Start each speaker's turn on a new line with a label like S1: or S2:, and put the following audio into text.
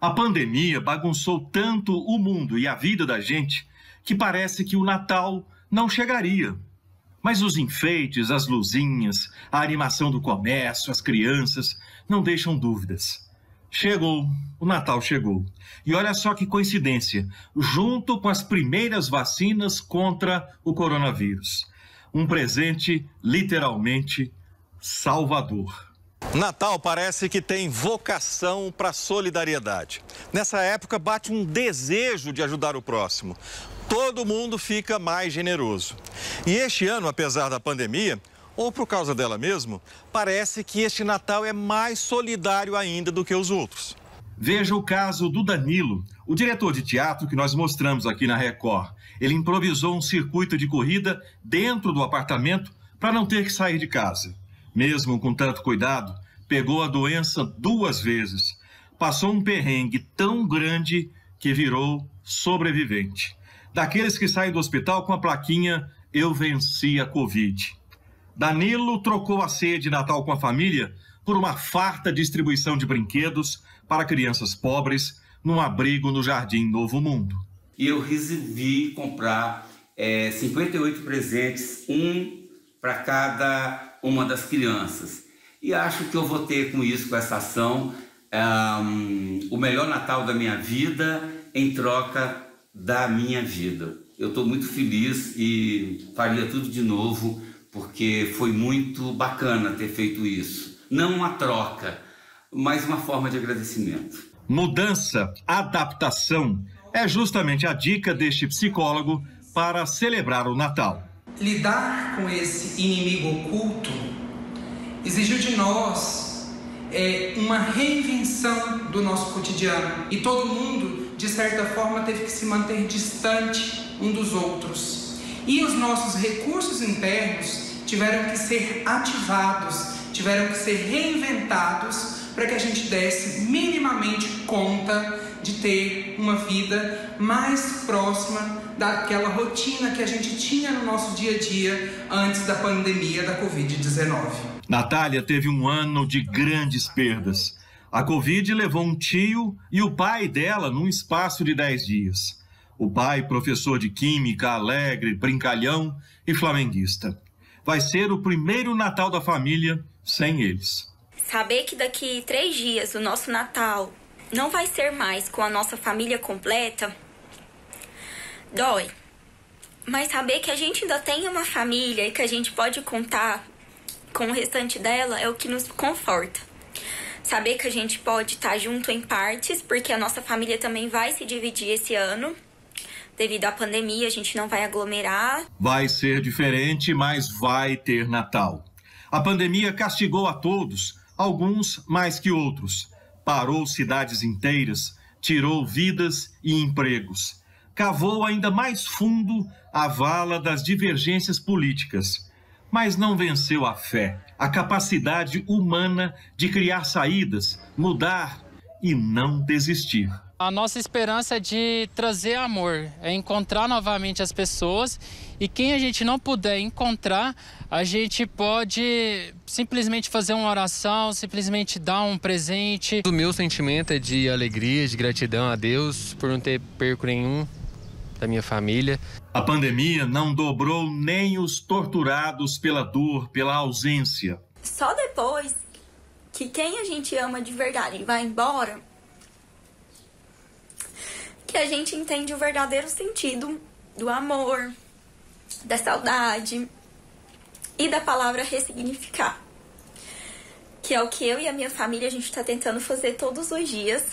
S1: A pandemia bagunçou tanto o mundo e a vida da gente que parece que o Natal não chegaria. Mas os enfeites, as luzinhas, a animação do comércio, as crianças não deixam dúvidas. Chegou, o Natal chegou. E olha só que coincidência, junto com as primeiras vacinas contra o coronavírus. Um presente literalmente salvador.
S2: Natal parece que tem vocação para solidariedade. Nessa época bate um desejo de ajudar o próximo. Todo mundo fica mais generoso. E este ano, apesar da pandemia, ou por causa dela mesmo, parece que este Natal é mais solidário ainda do que os outros.
S1: Veja o caso do Danilo, o diretor de teatro que nós mostramos aqui na Record. Ele improvisou um circuito de corrida dentro do apartamento para não ter que sair de casa. Mesmo com tanto cuidado, pegou a doença duas vezes. Passou um perrengue tão grande que virou sobrevivente. Daqueles que saem do hospital com a plaquinha Eu venci a Covid. Danilo trocou a ceia de Natal com a família por uma farta distribuição de brinquedos para crianças pobres num abrigo no Jardim Novo Mundo.
S3: E eu resolvi comprar é, 58 presentes, um para cada uma das crianças. E acho que eu vou ter com isso, com essa ação, um, o melhor Natal da minha vida em troca da minha vida. Eu estou muito feliz e faria tudo de novo porque foi muito bacana ter feito isso. Não uma troca, mas uma forma de agradecimento.
S1: Mudança, adaptação é justamente a dica deste psicólogo para celebrar o Natal.
S4: Lidar com esse inimigo oculto exigiu de nós é, uma reinvenção do nosso cotidiano e todo mundo, de certa forma, teve que se manter distante um dos outros. E os nossos recursos internos tiveram que ser ativados, tiveram que ser reinventados para que a gente desse minimamente conta de ter uma vida mais próxima daquela rotina que a gente tinha no nosso dia a dia antes da pandemia da Covid-19.
S1: Natália teve um ano de grandes perdas. A Covid levou um tio e o pai dela num espaço de 10 dias. O pai, professor de química, alegre, brincalhão e flamenguista. Vai ser o primeiro Natal da família sem eles.
S5: Saber que daqui três dias o nosso Natal não vai ser mais com a nossa família completa dói. Mas saber que a gente ainda tem uma família e que a gente pode contar com o restante dela é o que nos conforta. Saber que a gente pode estar junto em partes, porque a nossa família também vai se dividir esse ano devido à pandemia, a gente não vai aglomerar.
S1: Vai ser diferente, mas vai ter Natal. A pandemia castigou a todos, alguns mais que outros. Parou cidades inteiras, tirou vidas e empregos. Cavou ainda mais fundo a vala das divergências políticas. Mas não venceu a fé, a capacidade humana de criar saídas, mudar e não desistir.
S6: A nossa esperança é de trazer amor, é encontrar novamente as pessoas e quem a gente não puder encontrar, a gente pode simplesmente fazer uma oração, simplesmente dar um presente.
S7: O meu sentimento é de alegria, de gratidão a Deus por não ter perco nenhum da minha família.
S1: A pandemia não dobrou nem os torturados pela dor, pela ausência.
S5: Só depois que quem a gente ama de verdade vai embora, que a gente entende o verdadeiro sentido do amor, da saudade e da palavra ressignificar. Que é o que eu e a minha família a gente está tentando fazer todos os dias